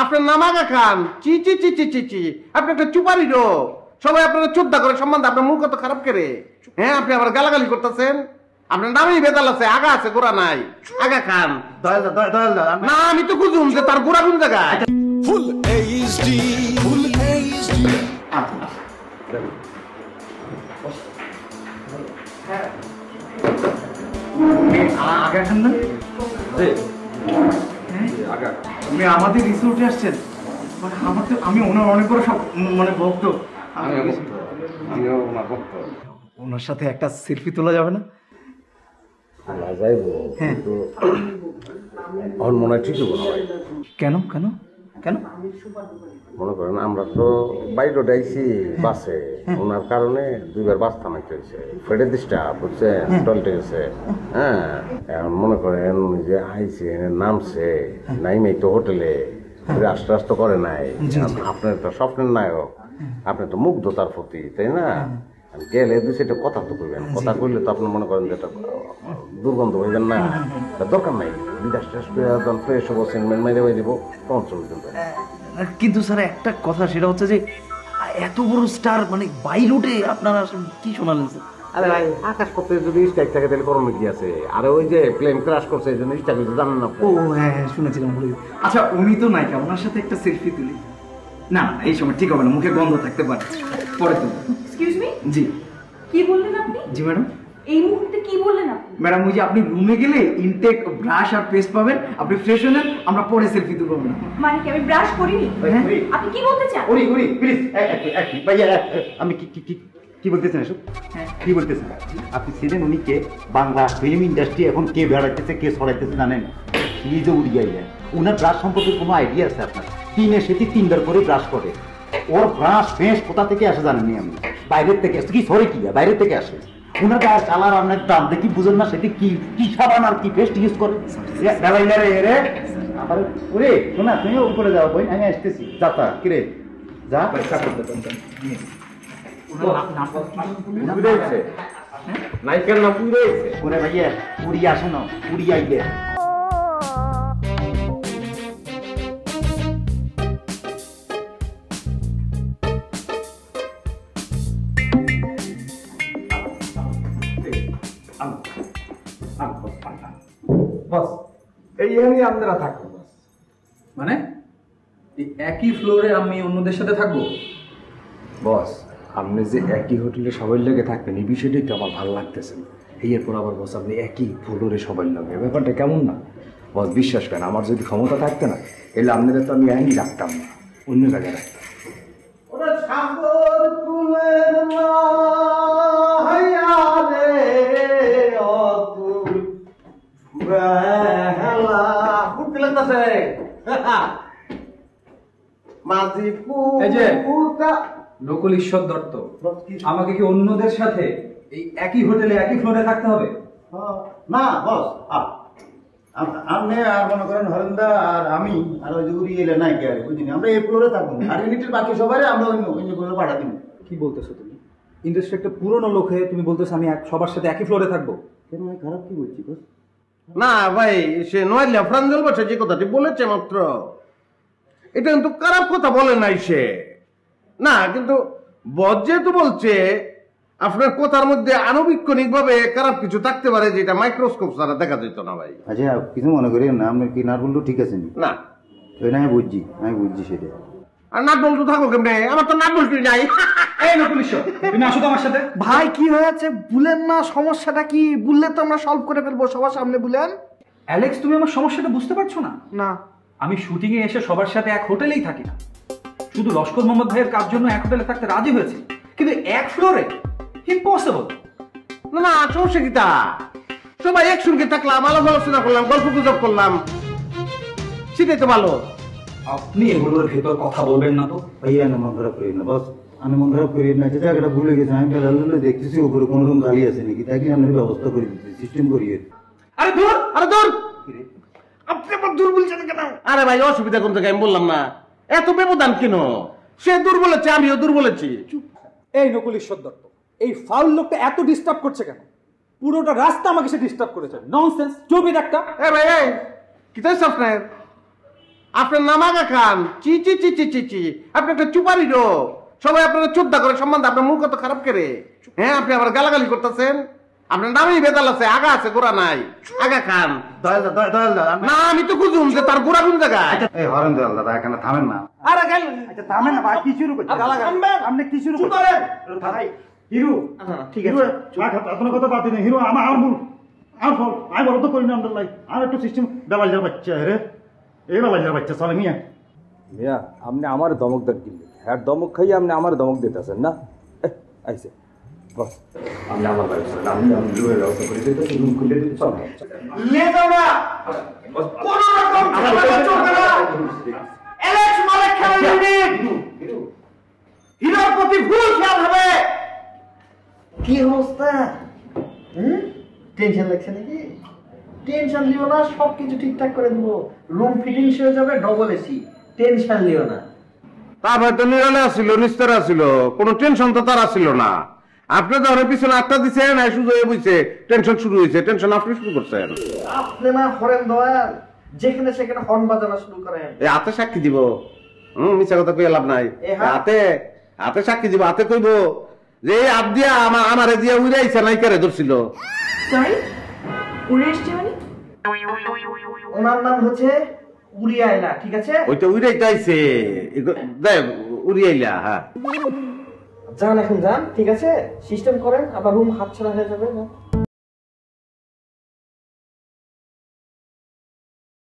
আপনার নাম আগা খান চি চি চি চি চি চি। আপনি একটা চুপারি রোগ। সবাই আপনারা চোদ্দা করে সম্বন্ধে আপনার মুখ কত খারাপ করে। হ্যাঁ আপনি আবার গালাগালি করতেছেন? আপনার নামেই বেতাল আছে আগা আছে গোড়া নাই। আগা খান। না আমি তো খুঁজুম যে তার গোড়া কোন জায়গায়. আগা খান না? উনি আমাদের রিসোর্টে আসছেন মানে আমার তো আমি ওনার অনেক বড় সব মানে ভক্ত। ওনার সাথে একটা সেলফি তোলা যাবে না? না যাইবো কিন্তু আমার মনে হয় হব কেন? কেন? কেন? মনে করেন আমরা তো বাইরে ডাইছি বাসে। ওনার কারণে দুইবার বাস থামাইতে হয়েছে ফেটে দিসটা বুঝছেন? টলটে গেছে হ্যাঁ? এখন মনে করেন যে আইছে নামছে নাইমেই তো হোটেলে আস্তে রাস্তা করে নাই। আপনার তো স্বপ্নের নায়ক। আপনি তো মুগ্ধ তার প্রতি তাই না? গেলে দুই সেটা কথা তো কইবেন। কথা কইলে তো আপনি মনে করেন যে এটা দুর্গন্ধ হইবেন না। তা দরকার নাই। বিদাস টেস করে যখন ফ্রেশ হব সেন্টমেন্ট মেরে মেরে দিব তখন চলে কিন্তু কিন্তু স্যার একটা কথা সেটা হচ্ছে যে এত বড় স্টার মানে বাই রুটে আপনারা কি শোনালেন স্যার? আরে ভাই আকাশ পথে যদি স্ট্রাইক থাকে তাহলে করণে কি আছে? আর ওই যে প্লেন ক্রাশ করছে এই জন্য স্ট্রাইক জানেন না ও হ্যাঁ হ্যাঁ শুনেছিলাম ভুলে আচ্ছা উনি তো নায়িকা ওনার সাথে একটা সেলফি তুলি। না না এই সময় ঠিক হবে না মুখে গন্ধ থাকতে পারে। পরে তুলি এক্সকিউজ মি জি। কি বললেন আপনি? জি ম্যাডাম। এই মুহূর্তে কি বললেন আপনি? ম্যাডাম ওই যে আপনি রুমে গেলে ইনটেক ব্রাশ আর পেস্ট পাবেন আপনি ফ্রেশ হলেন আমরা পরে সেলফি তুলবো না মানে কি আমি ব্রাশ করিনি? হ্যাঁ? আপনি কি বলতে চান? উনি উনি প্লিজ ভাইয়া এক- আমি কি কি কি- কি বলতেছেন এসব? কি বলতেছেন? আপনি ছিলেন উনি কে? বাংলা ফিল্ম ইন্ডাস্ট্রি এখন কে বেড়াইতেছে কে সরাইতেছে জানেন? কি যে উড়িয়া ইয়া। উনার ব্রাশ সম্পর্কে কোনো আইডিয়া আছে আপনার? তিনে সেটি তিনবার করে ব্রাশ করে। ওর ব্রাশ ফেঁস কোথা থেকে আসে জানেনি আমি? বাইরের থেকে আসে। কি সরে কি? বাইরের থেকে আসে। উনার গায়ের কালার আপনার দাম দেখি বুঝেন না সেটি কি? কি সাবান আর কি পেস্ট ইউজ করে? রে। ওরে শোনা তুমিও উপরে যাও বই আমি আসতেছি। যাতা কিরে? যা। নাম বুঝাইছে ওরে ভাইয়া উড়িয়া আসে না উড়িয়া ইয়ে। এইখানেই আপনারা থাকবেন মানে? একই ফ্লোরে আমি অন্যদের সাথে থাকব? বস আপনি যে একই হোটেলে সবাই লেগে থাকবেন এই বিষয়টাই তো আমার ভালো লাগতেছে না। এরপর আবার বস আপনি একই ফ্লোরে সবাই লাগে ব্যাপারটা কেমন না? বস বিশ্বাস করেন আমার যদি ক্ষমতা থাকতো না এলে আপনাদের তো আমি এমনি রাখতাম না অন্য জায়গায় রাখতাম। ওরে মাঝি এই যে। পুতা নকুল ঈশ্বর দত্ত আমাকে কি অন্যদের সাথে এই একই হোটেলে একই ফ্লোরে থাকতে হবে? না বস আপনি আর মনে করেন হরেন্দা আর আমি আর ওই এলে নাই কে আর বুঝিনি। আমরা এই ফ্লোরে থাকব আর ইউনিটের বাকি সবাই আমরা অন্য অন্য ফ্লোরে পাঠা দিব। কি বলতেছো তুমি? ইন্ডাস্ট্রি একটা পুরনো লোক হয়ে তুমি বলতেছো আমি সবার সাথে একই ফ্লোরে থাকব? কেন আমি খারাপ কি বলছি বস? না ভাই সে নয়াল্লা ফ্রাঞ্জল বসে যে কথাটি বলেছে মাত্র এটা কিন্তু খারাপ কথা বলে নাই সে। না কিন্তু বদ যেহেতু বলছে আপনার কথার মধ্যে আনুবীক্ষণিক ভাবে খারাপ কিছু থাকতে পারে যেটা মাইক্রোস্কোপ ছাড়া দেখা যেত না ভাই। আচ্ছা কিছু মনে করেন না আপনার কি নাটবল্টু ঠিক আছে না? না। আমি বুঝছি আমি বুঝছি সেটা আর নাট বলতো থাকো কেমনে? আমার তো নাট বলতে নাই। এই ঈশ্বর তুমি আসো তো আমার সাথে। ভাই কি হয়েছে? বুলেন না সমস্যাটা কি? বললে তো আমরা সলভ করে ফেলব সবার সামনে বুলেন। অ্যালেক্স তুমি আমার সমস্যাটা বুঝতে পারছ না? না। আমি শুটিং এ এসে সবার সাথে এক হোটেলেই থাকি না। শুধু লস্কর মোহাম্মদ ভাইয়ের কাজ জন্য এক হোটেলে থাকতে রাজি হয়েছে? কিন্তু এক ফ্লোরে ইম্পসিবল না না সমস্যা কি তা? সবাই একসঙ্গে থাকলাম আলাপ আলোচনা করলাম গল্প গুজব করলাম। সেটাই তো ভালো। আপনি এগুলোর ভেতর কথা বলবেন না তো। ভাইয়া না মন খারাপ করি না বস। আমি মন খারাপ করি না যে জায়গাটা ভুলে গেছি আমি বেলা দেখতেছি উপরে কোনো রকম গাড়ি আছে নাকি তাকে আমি ব্যবস্থা করে দিচ্ছি সিস্টেম করিয়ে। আরে দূর আরে দূর! আপনি আবার দূর বলছেন কেন? আরে ভাই অসুবিধা কোন জায়গায় আমি বললাম না। এত ব্যবধান কেন? সে দূর বলেছে আমিও দূর বলেছি। এই নকুল ঈশ্বর দত্ত এই ফাউল লোকটা এত ডিস্টার্ব করছে কেন? পুরোটা রাস্তা আমাকে সে ডিস্টার্ব করেছে। ননসেন্স চুপির একটা এ ভাই কি তাই আপনার আপনার নাম আগা খান। চি চি চি চি চি চি। আপনি একটা চুপারি রোগ। সবাই আপনারা চোদ্দা করে সম্বন্ধে আপনার মুখ কত খারাপ করে? হ্যাঁ আপনি আবার গালাগালি করতেছেন? আপনার নামেই বেতাল আছে আগা আছে গোড়া নাই। আগা খান। না আমি তো খুঁজুম যে তার গোড়া কোন জায়গায়। এই হরেন দয়াল দাদা এখানে থামেন না। আরে গেল আচ্ছা থামেন না ভাই কি শুরু করছেন? আপনি কি শুরু করছেন? ভাই ঠিক আছে। আপনার কথা বাদ দিন হিরো আমার আমি করি না লাই আর একটু সিস্টেম বেবাইজার বাচ্চা রে। এই বাচ্চা চলে মিয়া মিয়া আপনি আমার দমক দেন কিনলে হ্যাঁ দমক খাইয়ে আপনি আমার দমক দিতেছেন না? এহ, আইছে বস। আপনি আমার ব্যবস্থা আমি আমি ব্যবস্থা করে দিতে রুম খুলে দিতে চল নিয়ে যাও কোন রকম ঝামেলা চলবে না। এলেক্স মালিক খেলা হিরোর প্রতি ভুল খেয়াল হবে। কি অবস্থা? হুম? টেনশন লাগছে নাকি? টেনশন লিও না সব কিছু ঠিকঠাক করে দেবো। রুম ফিটিংস হয়ে যাবে ডবল এসি টেনশন লিও না। তারপরে তো নিরালে আসছিল নিস্তার আসছিল কোনো টেনশন তো তার আসছিল না। আপনি তো পিছনে আটটা আর শুধু বুঝছে টেনশন শুরু হয়েছে টেনশন আপনি শুরু করছেন। আপনি না হরেন দয়াল যেখানে সেখানে হর্ন বাজানো শুরু করেন। এই হাতে সাক্ষী দিব। হম মিছা কথা কই লাভ নাই। হাতে হাতে সাক্ষী দিব হাতে কইব যে এই আপ দিয়া আমার আমারে দিয়া উড়ে আইছে নাই করে ধরছিল। সরি উড়ে এসছে মানে? ওনার নাম হচ্ছে উড়িয়াইলা ঠিক আছে? ওইটা উড়াইতাইছে দেখ উড়িয়াইলা হ্যাঁ। যান এখন যান ঠিক আছে? সিস্টেম করেন আবার রুম হাতছাড়া হয়ে যাবে না